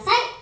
ださい